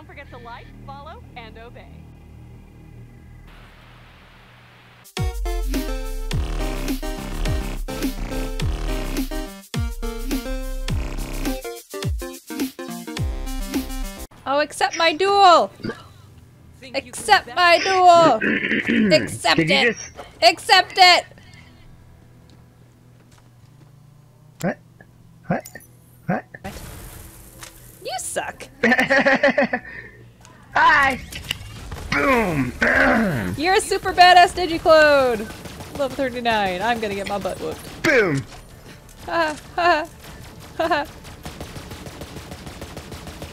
Don't forget to like, follow, and obey. Oh, accept my duel! Accept my duel! Accept Did it! just Accept it! what? What? What? Suck. Hi. Boom. You're a super badass Digiclone! Level 39. I'm gonna get my butt whooped. Boom. Ha ha ha ha.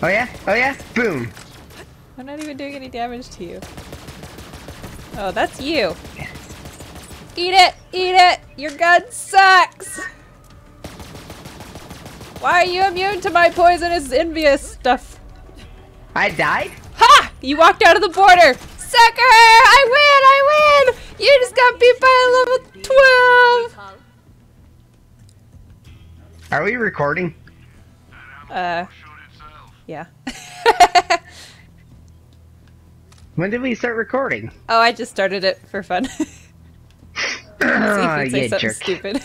Oh yeah. Oh yeah. Boom. I'm not even doing any damage to you. Oh, that's you. Eat it! Eat it! Your gun sucks! Why are you immune to my poisonous envious stuff? I died. Ha! You walked out of the border! Sucker! I win! I win! You just got beat by a level 12! Are we recording? Uh, yeah. When did we start recording? oh, I just started it for fun. See if Ah, you say something jerk. stupid.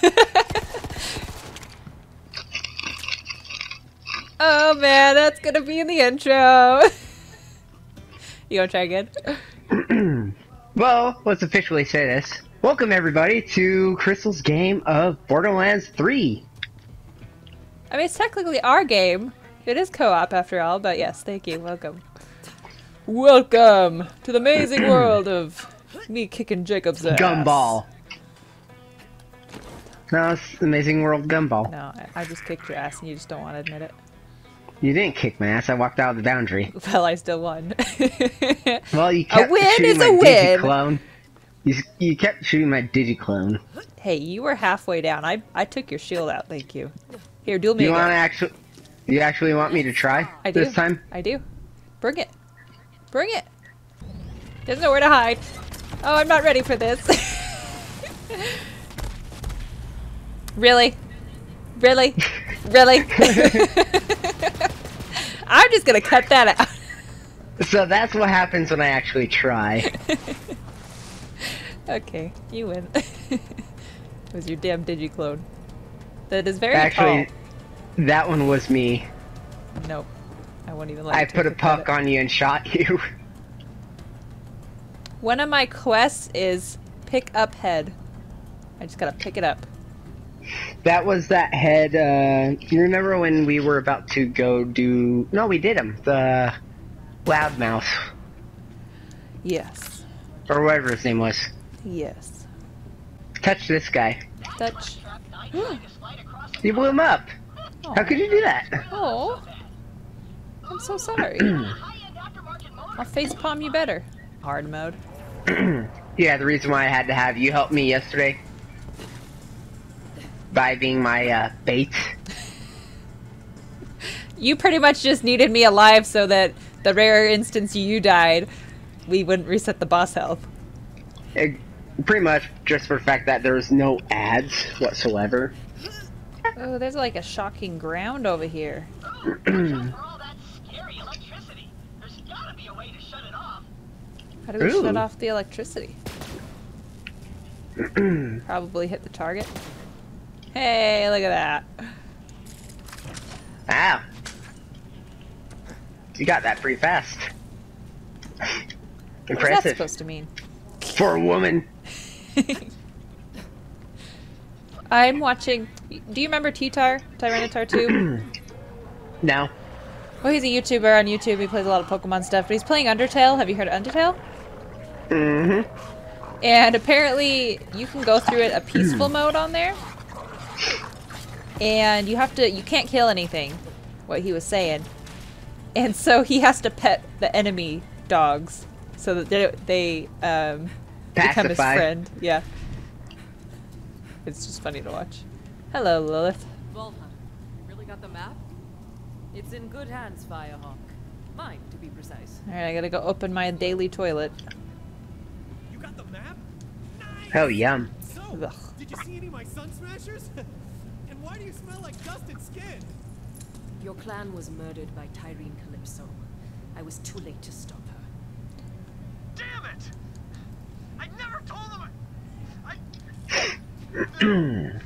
Oh man, that's gonna be in the intro. you wanna try again? Well, let's officially say this. Welcome everybody to Crystal's game of Borderlands 3. I mean, it's technically our game. It is co-op after all, but yes, thank you. Welcome. Welcome to the amazing world of me kicking Jacob's ass. Gumball. No, it's Amazing World Gumball. No, I, I just kicked your ass and you just don't want to admit it. You didn't kick my ass. I walked out of the boundary. Well, I still won. Well, you kept win shooting is my a win. Digiclone. You, you kept shooting my Digiclone. hey, you were halfway down. I I took your shield out. Thank you. Here, duel me You want to actually? You actually want me to try I do. this time? I do. Bring it. Bring it. There's nowhere to hide. Oh, I'm not ready for this. really? Really? Really? I'm just gonna cut that out. So that's what happens when I actually try. okay, you win. it was your damn digiclone. That is very actually, that one was me. Nope. I won't even let I put a puck on you and shot you. One of my quests is pick up head. I just gotta pick it up. That was that head. Uh, you remember when we were about to go do? No, we did him. The loudmouth Yes. or whatever his name was. Yes. Touch this guy. Touch. You blew him up. How could you do that? Oh. I'm so sorry. I'll face palm you better. Hard mode. Yeah, the reason why I had to have you help me yesterday by being my uh, bait. You pretty much just needed me alive so that the rare instance you died, we wouldn't reset the boss health. It, pretty much just for the fact that there's no ads whatsoever. Oh, there's like a shocking ground over here. all that scary electricity. There's gotta be a way to shut it off. How do we shut off the electricity? Probably hit the target. Hey, look at that. Wow. You got that pretty fast. Impressive. What's that supposed to mean? For a woman. I'm watching. Do you remember T-Tar? TyranitarTube? No. well, he's a YouTuber on YouTube. He plays a lot of Pokemon stuff, but he's playing Undertale. Have you heard of Undertale? Mm-hmm. And apparently, you can go through it a peaceful mode on there. And you have to. You can't kill anything. What he was saying. And so he has to pet the enemy dogs so that they, they um, become his friend. Yeah. It's just funny to watch. Hello, Lilith. Volha, you really got the map? It's in good hands, Firehawk. Mine, to be precise. Alright, I gotta go open my daily toilet. You got the map? Nice! Oh, yum. So, Ugh. did you see any of my sun smashers? and why do you smell like dust and skin? Your clan was murdered by Tyreen Calypso. I was was too late to stop her. Damn it! I never told him. I. Sun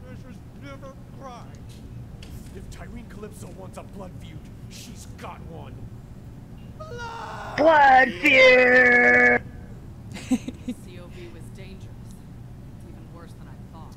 Smashers never cry. If Tyreen Calypso wants a blood feud, she's got one. Blood feud! COV was dangerous. It's even worse than I thought.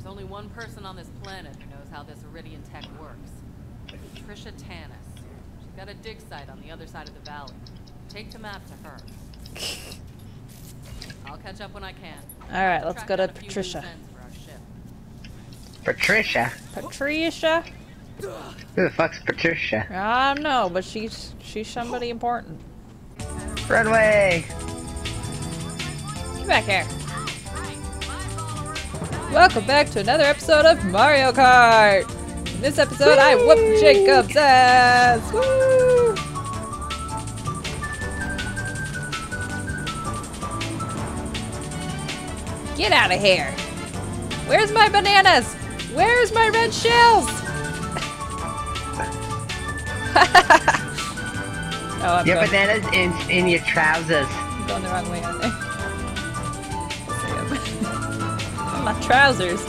There's only one person on this planet who knows how this Eridian tech works. Trisha Tannis. She's got a dig site on the other side of the valley. Take the map to her. I'll catch up when I can. All right, let's go to down a few loose Patricia. ends for our ship. Patricia? Patricia. Who the fuck's Patricia? I don't know, but she's she's somebody important. Runway! Get back here. Welcome back to another episode of Mario Kart. In this episode, I whooped Jacob's ass. Woo! Get out of here. Where's my bananas? Where's my red shells? oh, Your going, bananas in, in your trousers. I'm going the wrong way, aren't I? My trousers.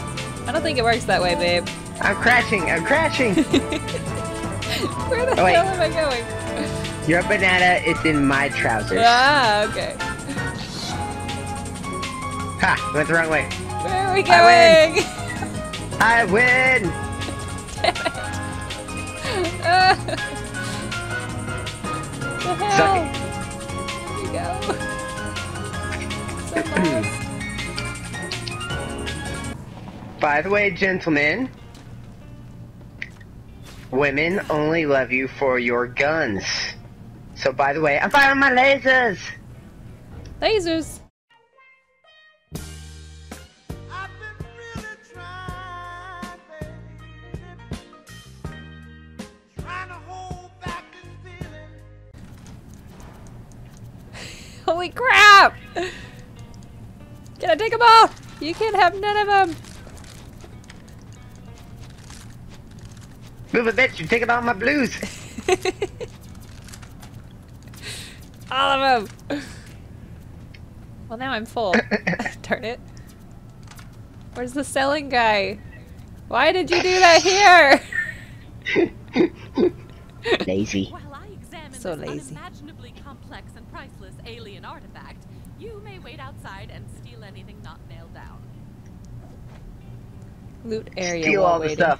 I don't think it works that way, babe. I'm crashing, I'm crashing! Where the Oh, hell am I going? Your banana is in my trousers. Ah, okay. Ha! Went the wrong way. Where are we I going? I win! Ah. the hell? Suck it. Where you go? So fast. By the way, gentlemen, women only love you for your guns. So, by the way, I'm firing my lasers! Lasers. I've been really trying, baby. Trying to hold back this feeling. Holy crap! Can I take them all? You can't have none of them. Move a bitch, you're taking all my blues! all of them. Well, now I'm full. Darn it. Where's the selling guy? Why did you do that here? Lazy. While I examine So this lazy. unimaginably complex and priceless alien artifact, you may wait outside and steal anything not nailed down. Loot area Steal while all the stuff.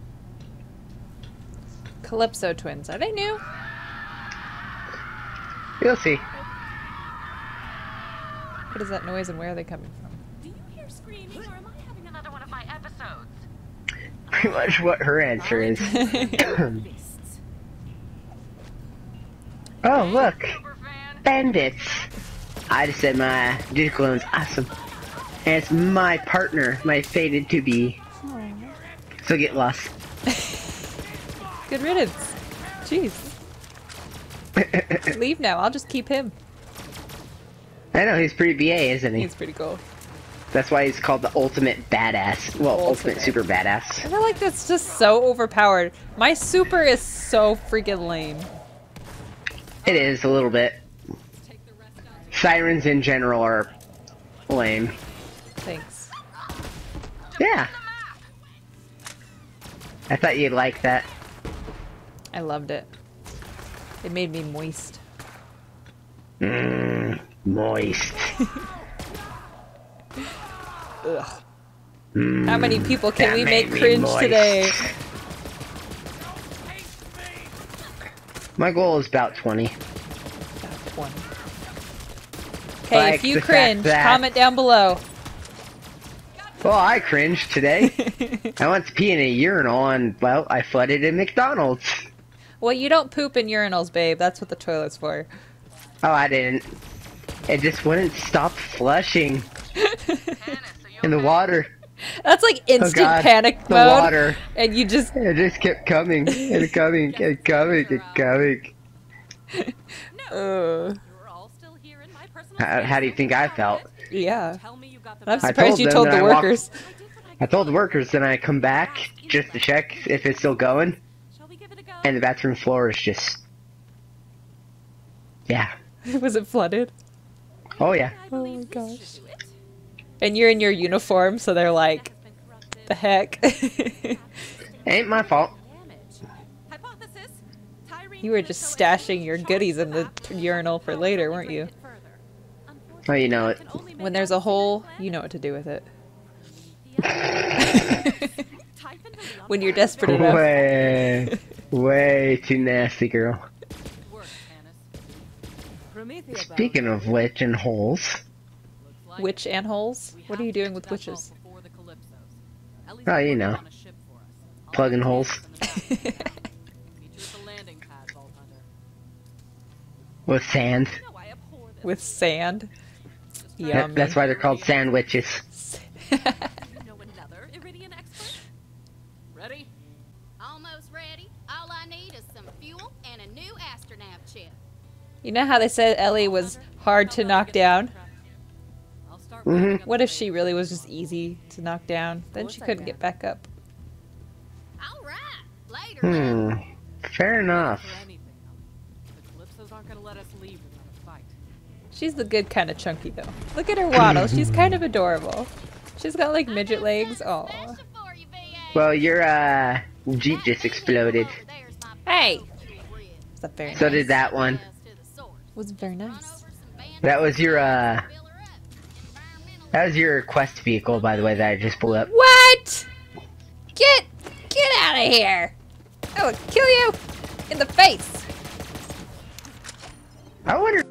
Calypso twins. Are they new? You'll see. What is that noise and where are they coming from? Do you hear screaming, or am I having another one of my episodes? Pretty much what her answer is. Oh, look! Bandits! I just said my digital is awesome. And it's my partner, my fated to be. So get lost. Good riddance. Jeez. Leave now. I'll just keep him. I know, he's pretty BA, isn't he? He's pretty cool. That's why he's called the ultimate badass. Well, ultimate, Ultimate. super badass. I feel like that's just so overpowered. My super is so freaking lame. It is a little bit. Take the rest out to Sirens in general are lame. Thanks. Yeah. I thought you'd like that. I loved it. It made me moist. Mmm, moist. Ugh. Mm, How many people can we make cringe today? My goal is about 20. About 20. Okay, Like if you cringe, comment down below. Well, I cringed today. I went to pee in a urinal and, well, I flooded in McDonald's. Well, you don't poop in urinals, babe. That's what the toilet's for. Oh, I didn't. It just wouldn't stop flushing in the water. That's like instant Oh, God, panic the mode. water. And you just It just kept coming and coming and coming and coming. No, uh, you're all still here in my personal How, how do you think I felt? yeah. Tell me you got the I'm surprised told you told the I workers. I did I I told the workers, then I come back just to check if it's still going, Shall we give it a go? And the bathroom floor is just. Yeah. Was it flooded? Oh, yeah. Oh my gosh. should do it. And you're in your uniform, so they're like, That has been corrupted. the heck? Ain't my fault. Damage. Hypothesis. Tyreen You were just stashing your goodies in the urinal for later, weren't you? break it further. Oh, you know it. Unfortunately, I can only make when there's a hole, you know what to do with it. The other- Typhon DeLeon when you're desperate enough. Way, too nasty, girl. Good work, Tannis. Promethea bound. Speaking of which and holes, Witch and holes? What are you doing with witches? vault before the Calypsos. At least Oh, you know. on a ship for us. I'll Plugging holes. coordinates in the back. Meet you at the landing pad, Vault Hunter. with sand. No, I abhor this. With sand? Yummy. that's why they're called sandwiches. you know how they said Ellie was hard to knock down? I'll start Mhm. What if she really was just easy to knock down? Then she couldn't get back up. All right. Later. love. Hmm. Fair enough. For anything. The Calypsos aren't gonna let us leave without a. She's the good kind of chunky though. Look at her waddle. She's kind of adorable. She's got like midget legs. Aw. Special for you, VA. Well, your uh Jeep just exploded. Hey! Was that very So did that one. Was very nice. That was your uh that was your quest vehicle, by the way, that I just blew up. What? Get get out of here! I will kill you in the face. I wonder.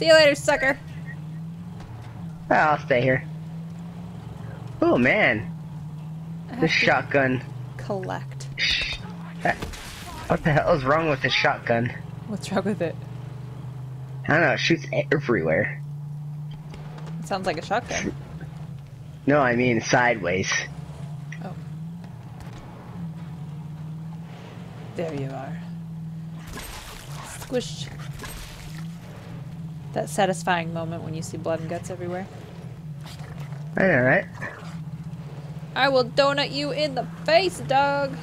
See you later, sucker. I'll stay here. Oh man, this shotgun. collect. Shh. What the hell is wrong with this shotgun? What's wrong with it? I don't know. It shoots everywhere. It sounds like a shotgun. No, I mean sideways. Oh. There you are. Squish. That satisfying moment when you see blood and guts everywhere. Oh, I know, right? I will donut you in the face, dog.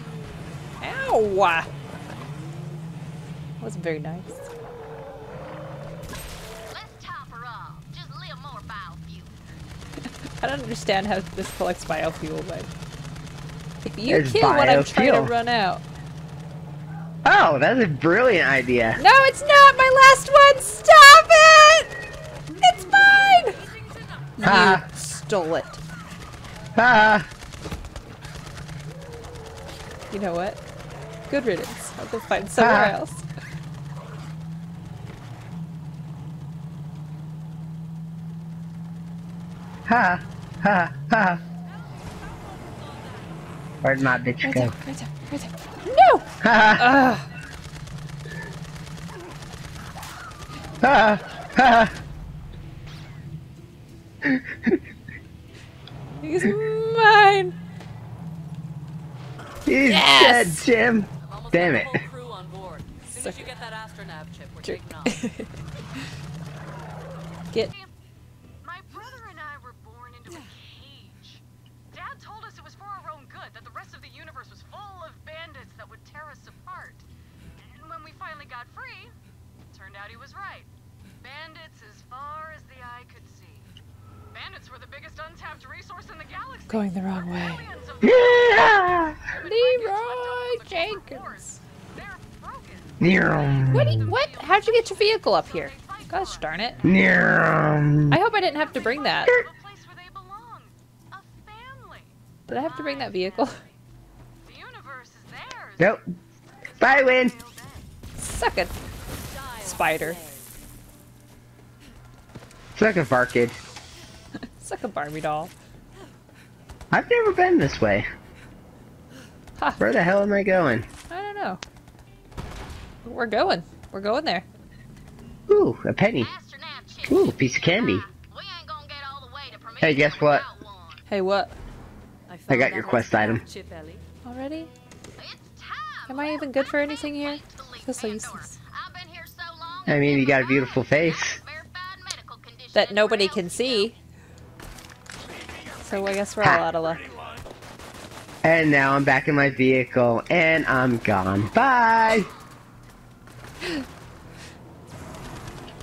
Ow! Wasn't very nice. Let's top her off. Just a little more biofuel. I don't understand how this collects biofuel, but if you It's kill what I'm trying to run out. Oh, that's a brilliant idea. No, it's not my last one. Stop it! It's mine. Ah. You stole it. Ah, You know what? Good riddance. I'll go find somewhere Ah. else. ha, ha, ha. Where'd my bitch Right go? there, right there, right there. No! Ha, ha, ha. He's mine. He's yes! dead, Jim. Damn it. As as chip, get, get. My brother and I were born into a cage. Dad told us it was for our own good, that the rest of the universe was full of bandits that would tear us apart. And when we finally got free, turned out he was right. Bandits as far as the eye could I were born into a cage. Dad told us Going the wrong way. Yeah! Leeroy Jenkins. They're broken. Nyum. What? you- what? How'd you get your vehicle up here? Gosh darn it. Nyum. I hope I didn't have to bring that. A place where they belong. A family. Did I have to bring that vehicle? The universe is theirs. Nope. Bye, Win. Till. Suck it. Spider. Suck a fart, kid. like a Barbie doll. I've never been this way. Ha. Where the hell am I going? I don't know. We're going. We're going there. Ooh, a penny. Astronaut chick. Ooh, piece of candy. Ah, we ain't gonna get all the way to Hey, guess what? Hey, what? I got your quest item. Chip Already? Am I even good for anything here? wait Feel so useless. I've been here so long, I mean, you got a beautiful face. verified medical condition That is nobody can see. So I guess we're all out of luck. And now I'm back in my vehicle, and I'm gone. Bye!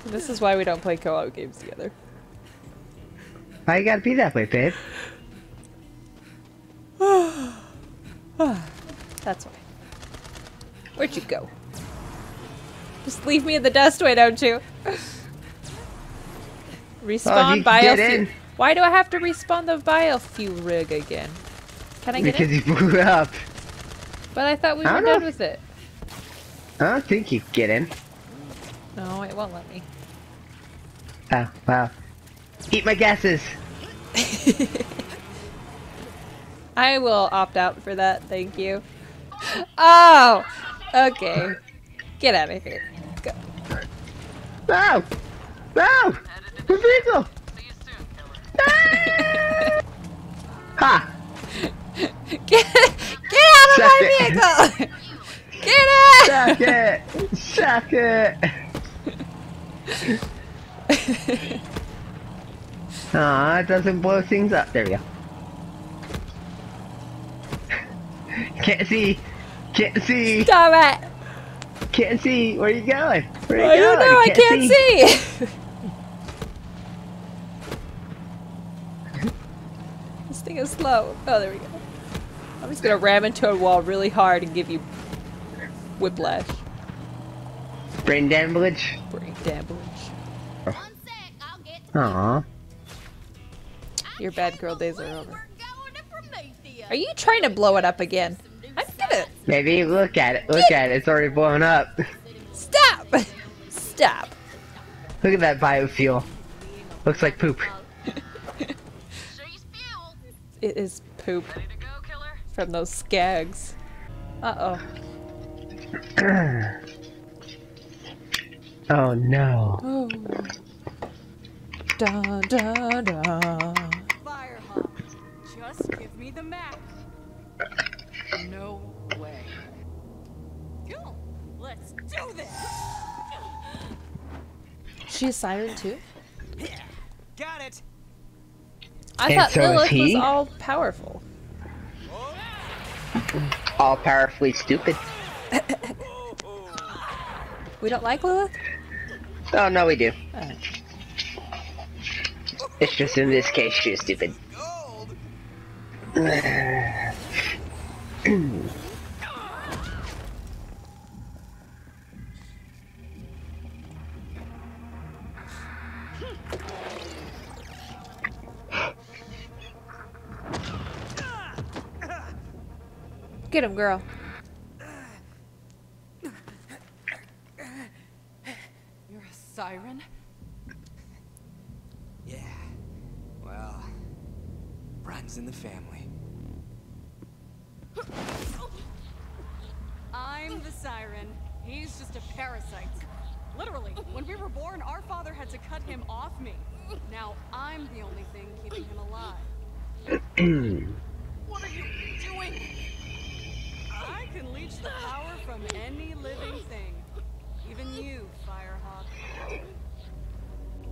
This is why we don't play co-op games together. Why you gotta be that way, babe? That's why. Where'd you go? Just leave me in the dust, way, don't you? Oh, Respawn you can get in. Why do I have to respawn the biofuel rig again? Can I get Because in? you blew up. But I thought we I were done with it. I don't think you get in. No, it won't let me. Oh, wow. Eat my gases! I will opt out for that, thank you. Oh! Okay. Get out of here. Go. No! No! The vehicle! Ha! Get, get out of Suck my it. vehicle! Get out! Suck it! Suck it! Aw, it doesn't blow things up. There we go. Can't see! Can't see! Stop it! Can't see! Where you going? Where you I don't going? know, I can't see! this thing is slow. Oh, there we go. I'm just gonna ram into a wall really hard and give you whiplash. Brain damage? Brain damage. One sec, I'll get to Aw. Your bad girl days are over. We're going to Prometheus. Are you trying to blow it up again? I'm gonna Maybe look at it. Look at it. It's already blown up. stop. Stop. Look at that biofuel. Looks like poop. She's fuel. It is poop Ready to go, killer? from those skags. Uh oh oh no. oh. Dun dun dun. Firehawk, just give me the map. No way. Cool. Let's do this. She's a siren too. I And thought so Lilith was all powerful. All powerfully stupid. We don't like Lilith? Oh no, we do. Oh. It's just in this case, she's stupid. Get him, girl. You're a siren? Yeah. Well, runs in the family. I'm the siren. He's just a parasite. Literally, when we were born, our father had to cut him off me. Now I'm the only thing keeping him alive. What are you doing? I can leech the power from any living thing. Even you, Firehawk.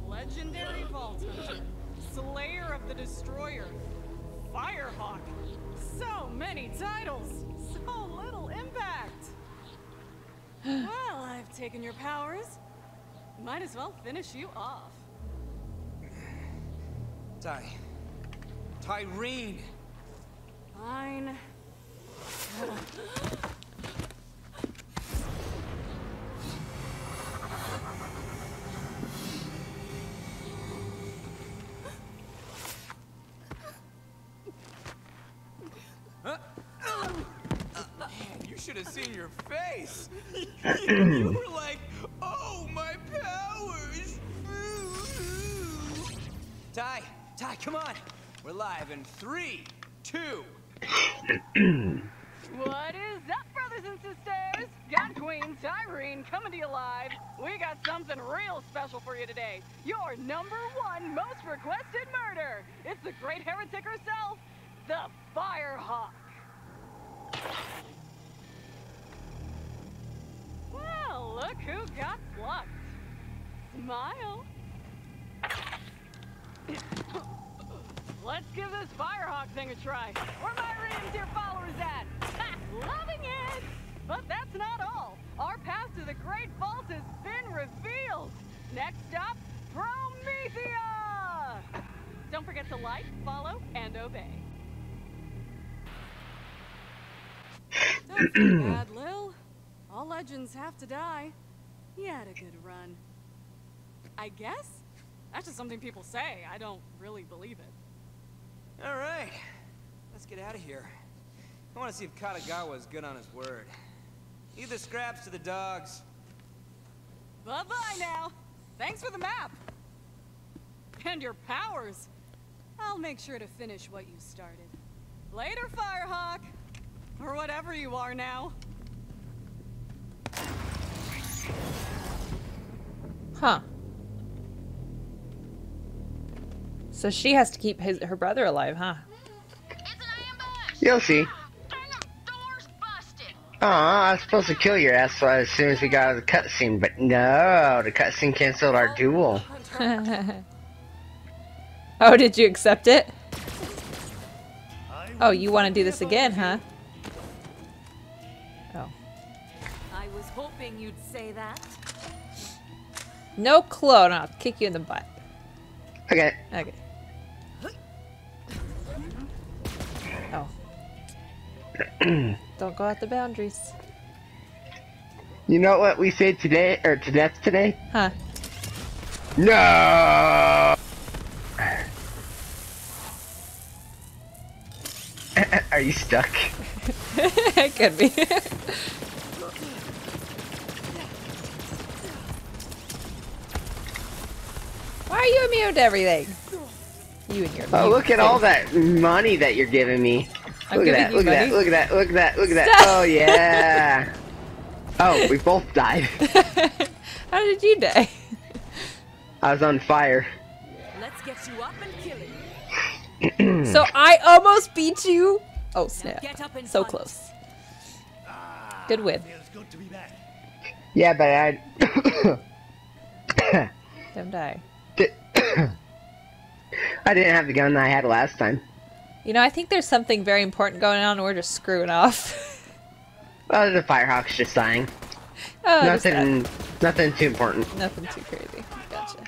Legendary Vault Hunter. Slayer of the Destroyer. Firehawk. So many titles. So little impact. well, I've taken your powers. Might as well finish you off. Ty. Tyreen! Fine. You should have seen your face. you were like, oh, my powers. Ty, Ty, come on. We're live in three, two. What is up, brothers and sisters? Got Queen Tyreen coming to you live. We got something real special for you today. Your number one most requested murder. It's the great heretic herself, the Firehawk. Well, look who got plucked. Smile. Let's give this Firehawk thing a try. Where my dear followers at? Ha! Loving it! But that's not all. Our path to the Great Vault has been revealed. Next stop, Promethea! Don't forget to like, follow, and obey. Don't feel bad, Lil. All legends have to die. You had a good run. I guess? That's just something people say. I don't really believe it. All right, let's get out of here. I want to see if Katagawa is good on his word. Leave the scraps to the dogs. Bye-bye now. Thanks for the map. And your powers. I'll make sure to finish what you started. Later, Firehawk! Or whatever you are now. Huh. So she has to keep his her brother alive, huh? It's Aw, I was supposed to kill your ass as soon as we got out of the cutscene, but no, the cutscene canceled our duel. oh, did you accept it? Oh, you want to do this again, huh? Oh. I was hoping you'd say that. No clone, I'll kick you in the butt. Okay, Okay. Oh. Don't go out the boundaries. you know what we say today, or to death today? Huh. No! Are you stuck? it could be. Why are you immune to everything? You and your Oh, look at all that money that you're giving me. I'm look at that, look at that, look at that, look at that, look at that. Stop. Oh, yeah. oh, we both died. How did you die? I was on fire. Let's get you up and kill it. so I almost beat you. Oh snap! Get up and So fight. close. Good win. Ah, feels good to be back. Yeah, but I... Don't die. I didn't have the gun that I had last time. You know, I think there's something very important going on. and We're just screwing off. Well, the Firehawk's just dying. oh, nothing, nothing too important. Nothing too crazy. Gotcha.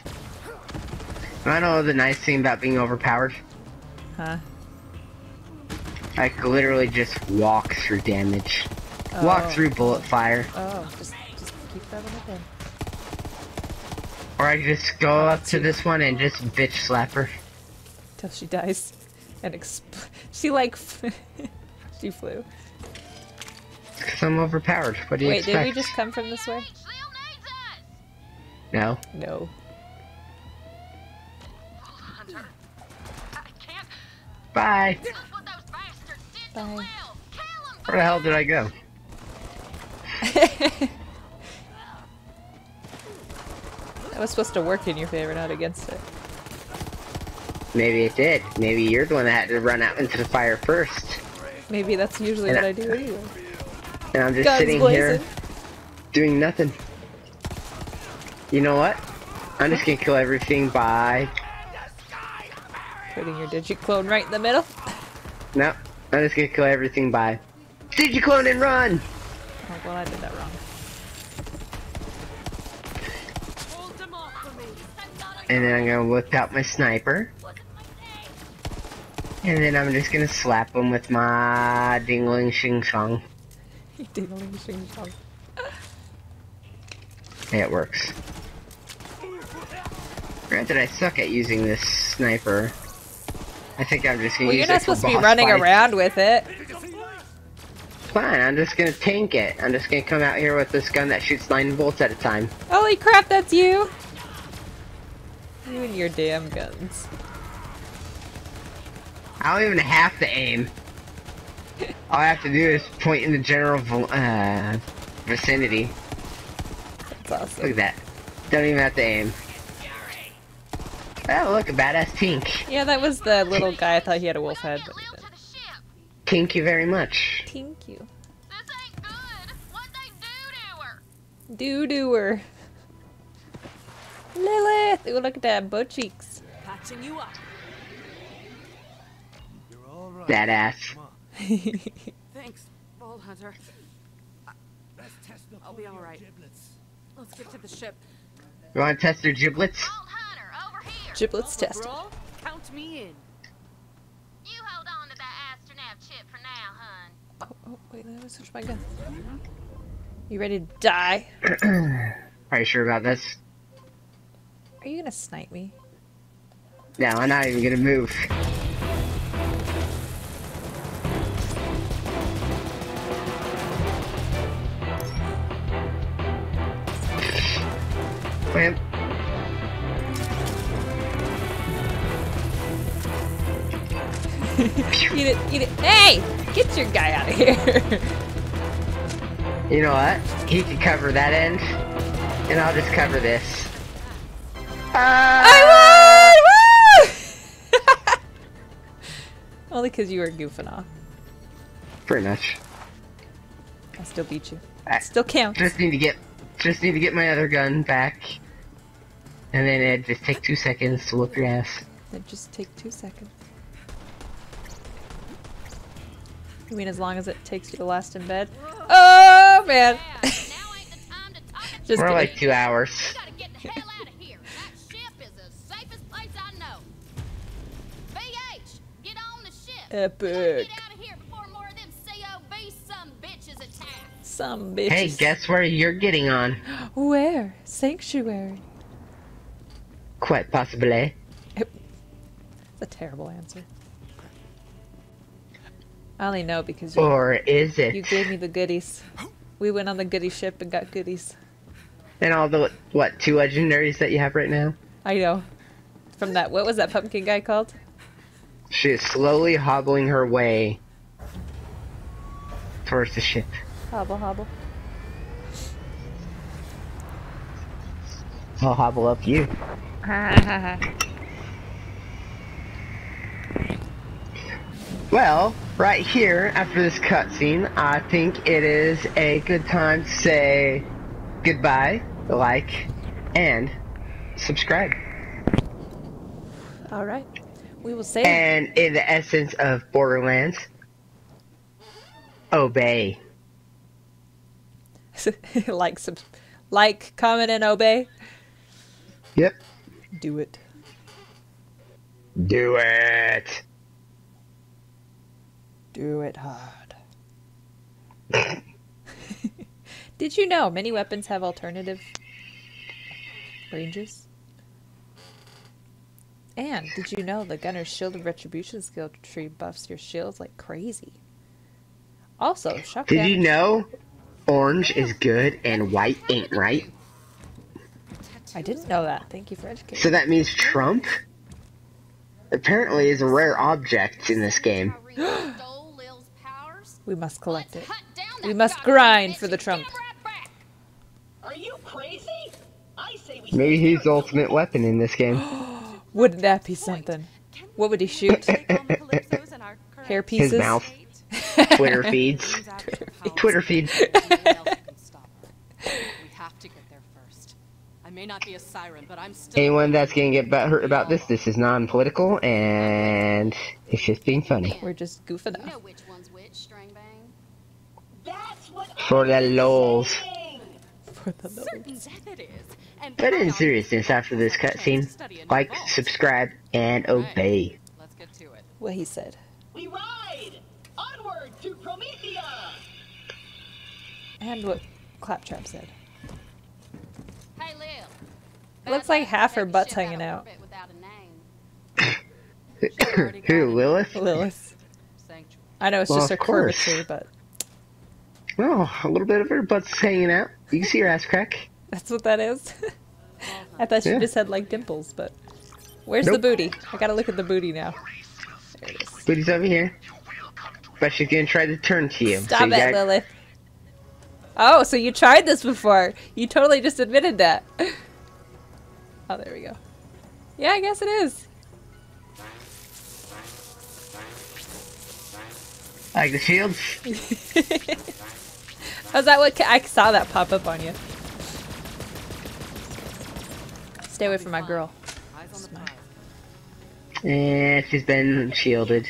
I know the nice thing about being overpowered. Huh? I could literally just walk through damage. Walk Oh. through bullet fire. Oh, just just keep rubbing it in. Or I could just go up to this one and just bitch slap her. Till she dies. And she like she flew. Because I'm overpowered. What do you Wait, did we just come from this way? Still needs us! No. No. Hunter, I can't. Bye. That's what those bastards did to Bye. Lil. Kill him! Where the hell did I go? That was supposed to work in your favor, not against it. Maybe it did. Maybe you're the one that had to run out into the fire first. Maybe that's usually And what I- I do anyway. And I'm just Guns sitting blazing. here doing nothing. You know what? I'm just gonna kill everything by... Putting your digit clone right in the middle. No. I'm just gonna kill everything by... Digiclone and run! Oh, well, I did that wrong. Hold them off for me. And then I'm gonna whip out my sniper. Wasn't my day. And then I'm just gonna slap him with my dingling shing song. Dingling shing song. Yeah, it works. Granted, I suck at using this sniper. I think I'm just gonna Well, use you're not it supposed to be running around with it. Fine, I'm just gonna tank it. I'm just gonna come out here with this gun that shoots nine bolts at a time. Holy crap, that's you! You and your damn guns. I don't even have to aim. All I have to do is point in the general uh, vicinity. That's awesome. Look at that. Don't even have to aim. Oh, look, a badass tink. Yeah, that was the little guy. I thought he had a wolf head, but he didn't. to. Thank you very much. Thank you. This ain't good. What they do to her? Doo dooer. Lilith! Ooh, look at that butt cheeks. Patching you up. You're. Badass. Thanks, Vault Hunter. let's test the I'll be all right. polio right. giblets. Let's get to the ship. You wanna test their giblets? Vault Hunter, over here. Giblets tested. Girl, count me in. You hold on to that astronav chip for now, hun. Oh, oh, wait, let me switch my gun. You ready to die? Are you sure about this? Are you gonna snipe me? No, I'm not even gonna move. Eat it, eat it. Hey! Get your guy out of here! You know what? He can cover that end, and I'll just cover this. Ah! I won! Woo! Only because you were goofing off. Pretty much. I still beat you. I Still counts. just need to get, just need to get my other gun back, and then it just take two seconds to whoop your ass. It just take two seconds. You mean as long as it takes you to last in bed? Oh man! Yeah, now ain't the time to talk. Just More kidding. like two hours. We gotta get the hell out of here. That ship is the safest place I know. BH, get on the ship. Epic. Get out of here before more of them COV some bitches attack. Some bitches. Hey, guess where you're getting on? Where? Sanctuary. Quite possibly. That's a terrible answer. I only know because you, Or is it? you gave me the goodies. We went on the goodie ship and got goodies. And all the what two legendaries that you have right now? I know. From that, what was that pumpkin guy called? She is slowly hobbling her way towards the ship. Hobble hobble. I'll hobble up you. Well, right here, after this cutscene, I think it is a good time to say goodbye, like, and subscribe. All right. We will say And in the essence of Borderlands, obey. like, sub- like, comment, and obey. Yep. Do it. Do it. Do it hard. Did you know many weapons have alternative ranges? And did you know the Gunner's Shield of Retribution skill tree buffs your shields like crazy? Also, shock Did you know orange is good and white ain't right? I didn't know that. Thank you for educating. So that means Trump apparently is a rare object in this game. Irene stole Lil's powers. we must collect it. We must grind for the Trump. him right back. Are you crazy? I say we Maybe he's the ultimate weapon in this game. Wouldn't that be something? What would he shoot? take on the Calypsos in our current Hair His mouth. Twitter feeds. Gains actual. Twitter feed. Nothing else can stop her. We have to get there first. I may not be a siren, but I'm still. Anyone that's gonna get about hurt about this, this is non-political and it's just being funny We're just goofing You know which one's which, String Bang. That's what for the lols. For the love. Certain death. And But in seriousness, after this cutscene, like, subscribe, and obey. Let's get to it. what he said. We ride! Onward to Promethea! And what Claptrap said. Hey, Lil. It looks like half her butt's hanging out. Without a name. already got Who. Lilith? Lilith. I know it's Well, just a of curvature, but Oh, a little bit of her butt's hanging out. You can see her ass crack. that's what that is. I thought she Yeah. just had like dimples, but where's the booty? I gotta look at the booty now. There it is. Booty's over here. But she's gonna try to turn to you. Stop so you it, gotta- Lilith. Oh, so you tried this before. You totally just admitted that. Oh, there we go. Yeah, I guess it is. Like the shields? Is that what I saw that pop up on you? Stay away from my girl. Eyes on the prize. Eh, she's been shielded.